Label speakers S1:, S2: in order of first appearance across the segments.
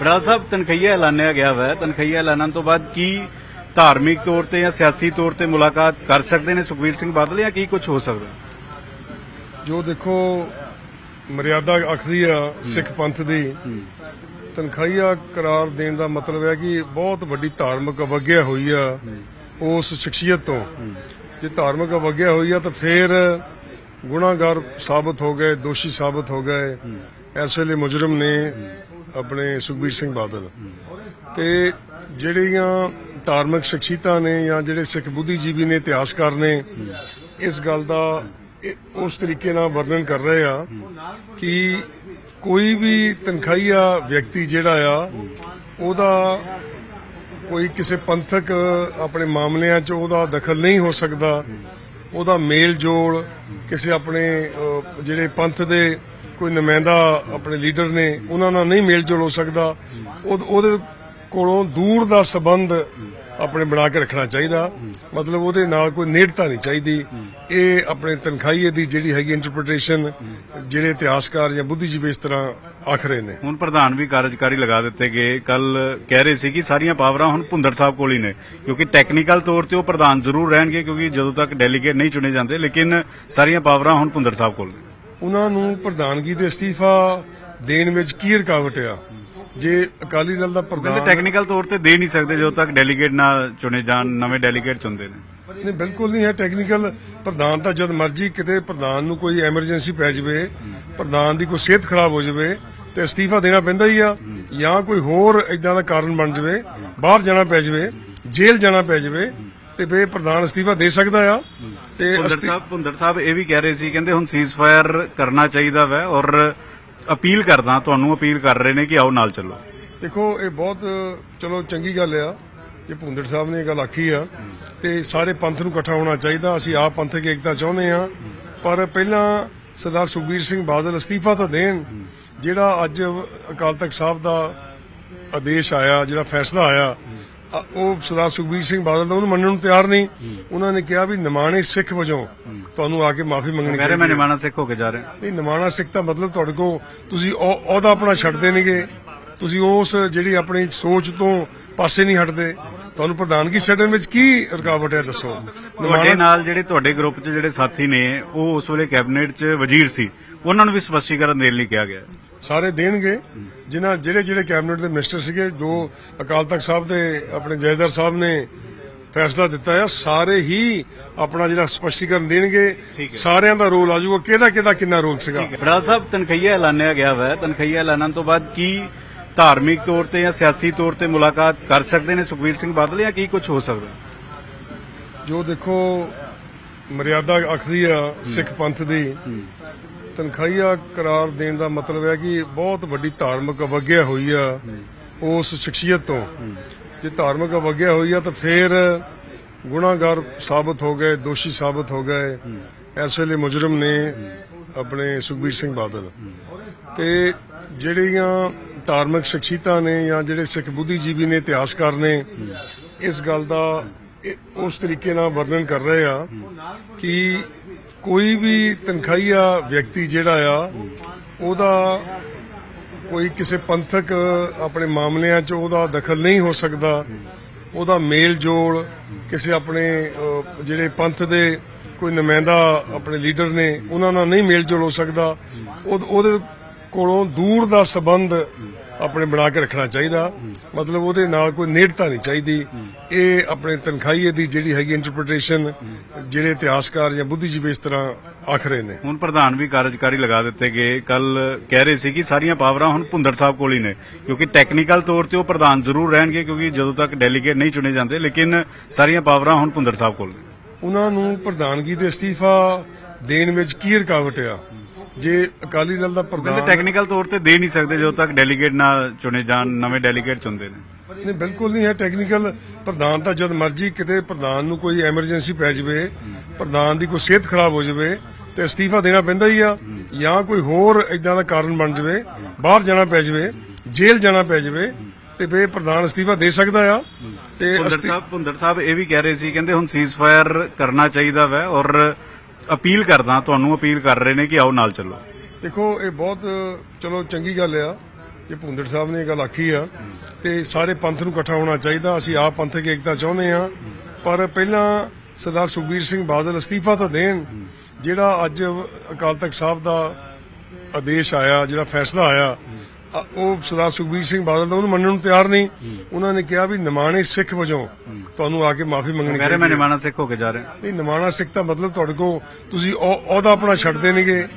S1: ਬੜਾਲ ਸਾਹਿਬ ਤਨਖਈਆ ਐਲਾਨਿਆ ਗਿਆ ਹੈ ਤਨਖਈਆ ਐਲਾਨਣ ਤੋਂ ਬਾਅਦ ਕੀ ਧਾਰਮਿਕ ਤੌਰ ਤੇ ਜਾਂ ਸਿਆਸੀ ਤੌਰ ਤੇ ਮੁਲਾਕਾਤ ਕਰ ਸਕਦੇ ਨੇ ਸੁਖਬੀਰ ਸਿੰਘ ਬਾਦਲ ਜਾਂ ਕੀ ਕੁਝ ਹੋ ਸਕਦਾ?
S2: ਜੋ ਦੇਖੋ ਮਰਿਆਦਾ ਆਖਦੀ ਆ ਸਿੱਖ ਪੰਥ ਦੀ। ਤਨਖਾਹੀਆ ਕਰਾਰ ਦੇਣ ਦਾ ਮਤਲਬ ਹੈ ਕਿ ਬਹੁਤ ਵੱਡੀ ਧਾਰਮਿਕ ਅਵਗਿਆ ਹੋਈ ਆ ਉਸ ਸ਼ਖਸੀਅਤ ਤੋਂ। ਜੇ ਧਾਰਮਿਕ ਅਵਗਿਆ ਹੋਈ ਆ ਤਾਂ ਫਿਰ ਗੁਨਾਹਗਾਰ ਸਾਬਤ ਹੋ ਗਏ ਦੋਸ਼ੀ ਸਾਬਤ ਹੋ ਗਏ। ਇਸ ਵੇਲੇ ਮੁਜਰਮ ਨੇ ਆਪਣੇ ਸੁਖਬੀਰ ਸਿੰਘ ਬਾਦਲ। ਤੇ ਜਿਹੜੀਆਂ ਧਾਰਮਿਕ ਸ਼ਖਸੀਅਤਾਂ ਨੇ ਜਾਂ ਜਿਹੜੇ ਸਿੱਖ ਬੁੱਧੀਜੀਵੀ ਨੇ, ਇਤਿਹਾਸਕਾਰ ਨੇ, ਇਸ ਗੱਲ ਦਾ ਉਸ ਤਰੀਕੇ ਨਾਲ ਵਰਣਨ ਕਰ ਰਹੇ ਆ ਕਿ ਕੋਈ ਵੀ ਤਨਖਾਹੀਆ ਵਿਅਕਤੀ ਜਿਹੜਾ ਆ, ਉਹਦਾ ਕੋਈ ਕਿਸੇ ਪੰਥਕ ਆਪਣੇ ਮਾਮਲਿਆਂ 'ਚ ਉਹਦਾ ਦਖਲ ਨਹੀਂ ਹੋ ਸਕਦਾ। ਉਹਦਾ ਮੇਲ ਜੋਲ ਕਿਸੇ ਆਪਣੇ ਜਿਹੜੇ ਪੰਥ ਦੇ ਕੋਈ ਨੁਮਾਇੰਦਾ ਆਪਣੇ ਲੀਡਰ ਨੇ, ਉਹਨਾਂ ਨਾਲ ਨਹੀਂ ਮੇਲ ਜੋਲ ਹੋ ਸਕਦਾ। ਉਹਦੇ ਕੋਲੋਂ ਦੂਰ ਦਾ ਸਬੰਧ ਆਪਣੇ ਬਣਾ ਕੇ ਰੱਖਣਾ ਚਾਹੀਦਾ। ਮਤਲਬ ਉਹਦੇ ਨਾਲ ਕੋਈ ਨੇੜਤਾ ਨਹੀਂ ਚਾਹੀਦੀ। ਇਹ ਆਪਣੇ ਤਨਖਾਹੀਏ ਦੀ ਜਿਹੜੀ ਹੈਗੀ ਇੰਟਰਪ੍ਰੀਟੇਸ਼ਨ ਜਿਹੜੇ ਇਤਿਹਾਸਕਾਰ ਜਾਂ ਬੁੱਧੀਜੀਵੀ ਇਸ ਤਰ੍ਹਾਂ ਆਖ ਰਹੇ ਨੇ।
S1: ਹੁਣ ਪ੍ਰਧਾਨ ਵੀ ਕਾਰਜਕਾਰੀ ਲਗਾ ਦਿੱਤੇ ਗਏ। ਕੱਲ ਕਹਿ ਰਹੇ ਸੀ ਕਿ ਸਾਰੀਆਂ ਪਾਵਰਾਂ ਹੁਣ ਭੁੰਦਰ ਸਾਹਿਬ ਕੋਲ ਹੀ ਨੇ, ਕਿਉਂਕਿ ਟੈਕਨੀਕਲ ਤੌਰ ਤੇ ਉਹ ਪ੍ਰਧਾਨ ਜ਼ਰੂਰ ਰਹਿਣਗੇ, ਕਿਉਂਕਿ ਜਦੋਂ ਤੱਕ ਡੈਲੀਗੇਟ ਨਹੀਂ ਚੁਣੇ ਜਾਂਦੇ, ਲੇਕਿਨ ਸਾਰੀਆਂ ਪਾਵਰਾਂ ਹੁਣ ਭੁੰਦਰ ਸਾਹਿਬ ਕੋਲ ਨੇ।
S2: ਉਹਨਾਂ ਨੂੰ ਪ੍ਰਧਾਨਗੀ ਦੇ ਅਸਤੀਫਾ ਦੇਣ ਵਿੱਚ ਕੀ ਰੁਕਾਵਟ ਆ? ਜੇ ਅਕਾਲੀ ਦਲ ਦਾ ਪ੍ਰਧਾਨ
S1: ਟੈਕਨੀਕਲ ਤੌਰ ਤੇ ਦੇ ਨਹੀਂ ਸਕਦੇ ਜਦੋਂ ਤੱਕ ਡੈਲੀਗੇਟ ਨਾ ਚੁਣੇ ਜਾਣ ਨਵੇਂ ਡੈਲੀਗੇਟ ਚੁਣਦੇ ਨੇ।
S2: ਨਹੀਂ ਬਿਲਕੁਲ ਨਹੀਂ ਹੈ ਟੈਕਨੀਕਲ ਪ੍ਰਧਾਨ ਤਾਂ ਜਦ ਮਰਜ਼ੀ ਕਿਤੇ ਪ੍ਰਧਾਨ ਨੂੰ ਕੋਈ ਐਮਰਜੈਂਸੀ ਪੈ ਜਾਵੇ ਪ੍ਰਧਾਨ ਦੀ ਕੋਈ ਸਿਹਤ ਖਰਾਬ ਹੋ ਜਾਵੇ ਤੇ ਅਸਤੀਫਾ ਦੇਣਾ ਪੈਂਦਾ ਹੀ ਆ। ਜਾਂ ਕੋਈ ਹੋਰ ਇਦਾਂ ਦਾ ਕਾਰਨ ਬਣ ਜਾਵੇ ਬਾਹਰ ਜਾਣਾ ਪੈ ਜਾਵੇ ਜੇਲ੍ਹ ਜਾਣਾ ਪੈ ਜਾਵੇ ਤੇ ਫੇ ਪ੍ਰਧਾਨ ਅਸਤੀਫਾ ਦੇ ਸਕਦਾ ਆ। ਤੇ
S1: ਭੁੰਦਰ ਸਾਹਿਬ ਭੁੰਦਰ ਸਾਹਿਬ ਇਹ ਵੀ ਕਹਿ ਰਹੇ ਸੀ ਕਹਿੰਦੇ ਹੁਣ ਸੀਜ਼ਫਾਇਰ ਕਰਨਾ ਚਾਹੀਦਾ ਵੈ ਔਰ ਅਪੀਲ ਕਰਦਾ ਤੁਹਾਨੂੰ ਅਪੀਲ ਕਰ ਰਹੇ ਨੇ ਕਿ ਆਓ ਨਾਲ ਚੱਲੋ।
S2: ਦੇਖੋ ਇਹ ਬਹੁਤ ਚਲੋ ਚੰਗੀ ਗੱਲ ਆ ਜੇ ਭੁੰਦੜ ਸਾਹਿਬ ਨੇ ਇਹ ਗੱਲ ਆਖੀ ਆ ਤੇ ਸਾਰੇ ਪੰਥ ਨੂੰ ਇਕੱਠਾ ਹੋਣਾ ਚਾਹੀਦਾ ਅਸੀਂ ਆਪ ਪੰਥਕ ਏਕਤਾ ਚਾਹੁੰਦੇ ਆ ਪਰ ਪਹਿਲਾਂ ਸਰਦਾਰ ਸੁਖਬੀਰ ਸਿੰਘ ਬਾਦਲ ਅਸਤੀਫਾ ਤਾਂ ਦੇਣ ਜਿਹੜਾ ਅੱਜ ਅਕਾਲ ਤਖਤ ਸਾਹਿਬ ਦਾ ਆਦੇਸ਼ ਆਇਆ ਜਿਹੜਾ ਫੈਸਲਾ ਆਇਆ ਉਹ ਸਰਦਾਰ ਸੁਖਬੀਰ ਸਿੰਘ ਬਾਦਲ ਦਾ ਉਹਨੂੰ ਮੰਨਣ ਨੂੰ ਤਿਆਰ ਨਹੀਂ। ਉਹਨਾਂ ਨੇ ਕਿਹਾ ਵੀ ਨਿਮਾਣੇ ਸਿੱਖ ਵਜੋਂ ਤੁਹਾਨੂੰ ਆ ਕੇ ਮਾਫੀ ਮੰਗਣੀ
S1: ਮੈਂ
S2: ਚਾਹੀਦੀ ਹੈ।
S1: ਨਿਮਾਣਾ ਸਿੱਖ ਹੋ ਕੇ ਜਾ ਰਿਹਾ।
S2: ਨਹੀਂ ਨਿਮਾਣਾ ਸਿੱਖ ਦਾ ਮਤਲਬ ਤੁਹਾਡੇ ਕੋ ਤੁਸੀਂ ਉਹ- ਉਹਦਾ ਆਪਣਾ ਛੱਡਦੇ ਨਹੀਂਗੇ ਤੁਸੀਂ ਉਸ ਜਿਹੜੀ ਆਪਣੀ ਸੋਚ ਤੋਂ ਪਾਸੇ ਨਹੀਂ ਹਟਦੇ। ਤੁਹਾਨੂੰ ਪ੍ਰਧਾਨਗੀ ਛੱਡਣ ਵਿੱਚ ਕੀ ਰੁਕਾਵਟ ਹੈ ਦੱਸੋ?
S1: ਤੁਹਾਡੇ ਨਾਲ ਜਿਹੜੇ ਤੁਹਾਡੇ ਗਰੁੱਪ 'ਚ ਜਿਹੜੇ ਸਾਥੀ ਨੇ ਉਹ ਉਸ ਵੇਲੇ ਕੈਬਨਿਟ 'ਚ ਵਜ਼ੀਰ ਸੀ। ਉਹਨਾਂ ਨੂੰ ਵੀ ਸਪਸ਼ਟੀਕਰਨ ਦੇਣ ਲਈ ਕਿਹਾ ਗਿਆ।
S2: ਸਾਰੇ ਦੇਣਗੇ। ਜਿਨ੍ਹਾਂ ਜਿਹੜੇ ਜਿਹੜੇ ਕੈਬਨਿਟ ਦੇ ਮਿਨਿਸਟਰ ਸੀਗੇ ਜੋ ਅਕਾਲ ਤਖਤ ਸਾਹਿਬ ਦੇ ਆਪਣੇ ਜੈਦਰ ਸਾਹਿਬ ਨੇ ਫੈਸਲਾ ਦਿੱਤਾ ਹੈ ਸਾਰੇ ਹੀ ਆਪਣਾ ਜਿਹੜਾ ਸਪਸ਼ਟੀਕਰਨ ਦੇਣਗੇ। ਸਾਰਿਆਂ ਦਾ ਰੋਲ ਆ ਜਾਊਗਾ ਕਿਹਦਾ ਕਿਹਦਾ ਕਿੰਨਾ ਰੋਲ ਸੀਗਾ?
S1: ਬੜਾਲ ਸਾਹਿਬ ਤਨਖਈਆ ਐਲਾਨਿਆ ਗਿਆ ਹੈ ਤਨਖਈਆ ਐਲਾਨਣ ਤੋਂ ਬਾਅਦ ਕੀ ਧਾਰਮਿਕ ਤੌਰ ਤੇ ਜਾਂ ਸਿਆਸੀ ਤੌਰ ਤੇ ਮੁਲਾਕਾਤ ਕਰ ਸਕਦੇ ਨੇ ਸੁਖਬੀਰ ਸਿੰਘ ਬਾਦਲ ਜਾਂ ਕੀ ਕੁਝ ਹੋ ਸਕਦਾ?
S2: ਜੋ ਦੇਖੋ ਮਰਿਆਦਾ ਆਖਦੀ ਆ ਸਿੱਖ ਪੰਥ ਦੀ। ਤਨਖਾਹੀਆ ਕਰਾਰ ਦੇਣ ਦਾ ਮਤਲਬ ਹੈ ਕਿ ਬਹੁਤ ਵੱਡੀ ਧਾਰਮਿਕ ਅਵਗਿਆ ਹੋਈ ਆ ਉਸ ਸ਼ਖਸੀਅਤ ਤੋਂ। ਜੇ ਧਾਰਮਿਕ ਅਵਗਿਆ ਹੋਈ ਆ ਤਾਂ ਫਿਰ ਗੁਨਾਹਗਾਰ ਸਾਬਤ ਹੋ ਗਏ, ਦੋਸ਼ੀ ਸਾਬਤ ਹੋ ਗਏ। ਇਸ ਵੇਲੇ ਮੁਜਰਮ ਨੇ ਆਪਣੇ ਸੁਖਬੀਰ ਸਿੰਘ ਬਾਦਲ। ਤੇ ਜਿਹੜੀਆਂ ਧਾਰਮਿਕ ਸ਼ਖਸੀਅਤਾਂ ਨੇ ਜਾਂ ਜਿਹੜੇ ਸਿੱਖ ਬੁੱਧੀਜੀਵੀ ਨੇ, ਇਤਿਹਾਸਕਾਰ ਨੇ, ਇਸ ਗੱਲ ਦਾ ਉਸ ਤਰੀਕੇ ਨਾਲ ਵਰਣਨ ਕਰ ਰਹੇ ਆ ਕਿ ਕੋਈ ਵੀ ਤਨਖਾਈਆ ਵਿਅਕਤੀ ਜਿਹੜਾ ਆ, ਉਹਦਾ ਕੋਈ ਕਿਸੇ ਪੰਥਕ ਆਪਣੇ ਮਾਮਲਿਆਂ 'ਚ ਉਹਦਾ ਦਖਲ ਨਹੀਂ ਹੋ ਸਕਦਾ। ਉਹਦਾ ਮੇਲ ਜੋਲ ਕਿਸੇ ਆਪਣੇ ਜਿਹੜੇ ਪੰਥ ਦੇ ਕੋਈ ਨੁਮਾਇੰਦਾ ਆਪਣੇ ਲੀਡਰ ਨੇ, ਉਹਨਾਂ ਨਾਲ ਨਹੀਂ ਮੇਲ ਜੋਲ ਹੋ ਸਕਦਾ। ਉਹਦੇ ਕੋਲੋਂ ਦੂਰ ਦਾ ਸਬੰਧ ਆਪਣੇ ਬਣਾ ਕੇ ਰੱਖਣਾ ਚਾਹੀਦਾ। ਮਤਲਬ ਉਹਦੇ ਨਾਲ ਕੋਈ ਨੇੜਤਾ ਨਹੀਂ ਚਾਹੀਦੀ। ਇਹ ਆਪਣੇ ਤਨਖਾਹੀਏ ਦੀ ਜਿਹੜੀ ਹੈਗੀ ਇੰਟਰਪ੍ਰੀਟੇਸ਼ਨ ਜਿਹੜੇ ਇਤਿਹਾਸਕਾਰ ਜਾਂ ਬੁੱਧੀਜੀਵੀ ਇਸ ਤਰ੍ਹਾਂ ਆਖ ਰਹੇ ਨੇ।
S1: ਹੁਣ ਪ੍ਰਧਾਨ ਵੀ ਕਾਰਜਕਾਰੀ ਲਗਾ ਦਿੱਤੇ ਗਏ। ਕੱਲ ਕਹਿ ਰਹੇ ਸੀ ਕਿ ਸਾਰੀਆਂ ਪਾਵਰਾਂ ਹੁਣ ਭੁੰਦਰ ਸਾਹਿਬ ਕੋਲ ਹੀ ਨੇ ਕਿਉਂਕਿ ਟੈਕਨੀਕਲ ਤੌਰ ਤੇ ਉਹ ਪ੍ਰਧਾਨ ਜ਼ਰੂਰ ਰਹਿਣਗੇ ਕਿਉਂਕਿ ਜਦੋਂ ਤੱਕ ਡੈਲੀਗੇਟ ਨਹੀਂ ਚੁਣੇ ਜਾਂਦੇ ਲੇਕਿਨ ਸਾਰੀਆਂ ਪਾਵਰਾਂ ਹੁਣ ਭੁੰਦਰ ਸਾਹਿਬ ਕੋਲ ਨੇ।
S2: ਉਹਨਾਂ ਨੂੰ ਪ੍ਰਧਾਨਗੀ ਦੇ ਅਸਤੀਫਾ ਦੇਣ ਵਿੱਚ ਕੀ ਰੁਕਾਵਟ ਆ? ਜੇ ਅਕਾਲੀ ਦਲ ਦਾ ਪ੍ਰਧਾਨ
S1: ਟੈਕਨੀਕਲ ਤੌਰ ਤੇ ਦੇ ਨਹੀਂ ਸਕਦੇ ਜਦੋਂ ਤੱਕ ਡੈਲੀਗੇਟ ਨਾ ਚੁਣੇ ਜਾਣ ਨਵੇਂ ਡੈਲੀਗੇਟ ਚੁਣਦੇ ਨੇ।
S2: ਨਹੀਂ ਬਿਲਕੁਲ ਨਹੀਂ ਹੈ ਟੈਕਨੀਕਲ ਪ੍ਰਧਾਨ ਤਾਂ ਜਦ ਮਰਜ਼ੀ ਕਿਤੇ ਪ੍ਰਧਾਨ ਨੂੰ ਕੋਈ ਐਮਰਜੈਂਸੀ ਪੈ ਜਾਵੇ ਪ੍ਰਧਾਨ ਦੀ ਕੋਈ ਸਿਹਤ ਖਰਾਬ ਹੋ ਜਾਵੇ ਤੇ ਅਸਤੀਫਾ ਦੇਣਾ ਪੈਂਦਾ ਹੀ ਆ ਜਾਂ ਕੋਈ ਹੋਰ ਇਦਾਂ ਦਾ ਕਾਰਨ ਬਣ ਜਾਵੇ ਬਾਹਰ ਜਾਣਾ ਪੈ ਜਾਵੇ ਜੇਲ੍ਹ ਜਾਣਾ ਪੈ ਜਾਵੇ ਤੇ ਫੇ ਪ੍ਰਧਾਨ ਅਸਤੀਫਾ ਦੇ ਸਕਦਾ ਆ ਤੇ
S1: ਭੁੰਦਰ ਸਾਹਿਬ ਭੁੰਦਰ ਸਾਹਿਬ ਇਹ ਵੀ ਕਹਿ ਰਹੇ ਸੀ ਕਹਿੰਦੇ ਹੁਣ ਸੀਜ਼ਫਾਇਰ ਕਰਨਾ ਚਾਹੀਦਾ ਵੈ ਔਰ ਅਪੀਲ ਕਰਦਾ, ਤੁਹਾਨੂੰ ਅਪੀਲ ਕਰ ਰਹੇ ਨੇ ਕਿ ਆਓ ਨਾਲ ਚੱਲੋ।
S2: ਦੇਖੋ, ਇਹ ਬਹੁਤ, ਚਲੋ, ਚੰਗੀ ਗੱਲ ਆ। ਜੇ ਭੁੰਦੜ ਸਾਹਿਬ ਨੇ ਇਹ ਗੱਲ ਆਖੀ ਆ, ਤੇ ਸਾਰੇ ਪੰਥ ਨੂੰ ਇਕੱਠਾ ਹੋਣਾ ਚਾਹੀਦਾ। ਅਸੀਂ ਆਪ ਪੰਥਕ ਏਕਤਾ ਚਾਹੁੰਦੇ ਆ ਪਰ ਪਹਿਲਾਂ ਸਰਦਾਰ ਸੁਖਬੀਰ ਸਿੰਘ ਬਾਦਲ ਅਸਤੀਫਾ ਤਾਂ ਦੇਣ, ਜਿਹੜਾ ਅੱਜ ਅਕਾਲ ਤਖਤ ਸਾਹਿਬ ਦਾ ਆਦੇਸ਼ ਆਇਆ, ਜਿਹੜਾ ਫੈਸਲਾ ਆਇਆ ਉਹ ਸਰਦਾਰ ਸੁਖਬੀਰ ਸਿੰਘ ਬਾਦਲ ਦਾ ਉਹਨੂੰ ਮੰਨਣ ਨੂੰ ਤਿਆਰ ਨਹੀਂ। ਉਹਨਾਂ ਨੇ ਕਿਹਾ ਵੀ ਨਿਮਾਣੇ ਸਿੱਖ ਵਜੋਂ ਤੁਹਾਨੂੰ ਆ ਕੇ ਮਾਫੀ ਮੰਗਣੀ
S1: ਮੈਂ
S2: ਚਾਹੀਦੀ ਹੈ।
S1: ਨਿਮਾਣਾ ਸਿੱਖ ਹੋ ਕੇ ਜਾ ਰਿਹਾ।
S2: ਨਹੀਂ ਨਿਮਾਣਾ ਸਿੱਖ ਦਾ ਮਤਲਬ ਤੁਹਾਡੇ ਕੋ ਤੁਸੀਂ ਉਹ- ਅਹੁਦਾ ਆਪਣਾ ਛੱਡਦੇ ਨਹੀਂਗੇ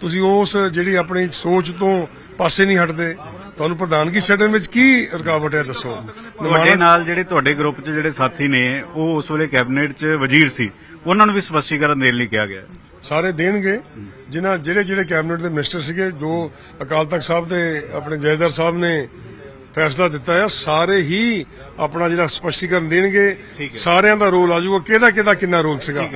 S2: ਤੁਸੀਂ ਉਸ ਜਿਹੜੀ ਆਪਣੀ ਸੋਚ ਤੋਂ ਪਾਸੇ ਨਹੀਂ ਹਟਦੇ। ਤੁਹਾਨੂੰ ਪ੍ਰਧਾਨਗੀ ਛੱਡਣ ਵਿੱਚ ਕੀ ਰੁਕਾਵਟ ਹੈ ਦੱਸੋ?
S1: ਤੁਹਾਡੇ ਨਾਲ ਜਿਹੜੇ ਤੁਹਾਡੇ ਗਰੁੱਪ 'ਚ ਜਿਹੜੇ ਸਾਥੀ ਨੇ ਉਹ ਉਸ ਵੇਲੇ ਕੈਬਨਿਟ 'ਚ ਵਜ਼ੀਰ ਸੀ। ਉਹਨਾਂ ਨੂੰ ਵੀ ਸਪਸ਼ਟੀਕਰਨ ਦੇਣ ਲਈ ਕਿਹਾ ਗਿਆ।
S2: ਸਾਰੇ ਦੇਣਗੇ। ਜਿਨ੍ਹਾਂ ਜਿਹੜੇ ਜਿਹੜੇ ਕੈਬਨਿਟ ਦੇ ਮਿਨਿਸਟਰ ਸੀਗੇ ਜੋ ਅਕਾਲ ਤਖਤ ਸਾਹਿਬ ਦੇ ਆਪਣੇ ਜੈਦਰ ਸਾਹਿਬ ਨੇ ਫੈਸਲਾ ਦਿੱਤਾ ਹੈ ਸਾਰੇ ਹੀ ਆਪਣਾ ਜਿਹੜਾ ਸਪਸ਼ਟੀਕਰਨ ਦੇਣਗੇ। ਸਾਰਿਆਂ ਦਾ ਰੋਲ ਆ ਜਾਊਗਾ। ਕਿਹਦਾ ਕਿਹਦਾ ਕਿੰਨਾ ਰੋਲ ਸੀਗਾ?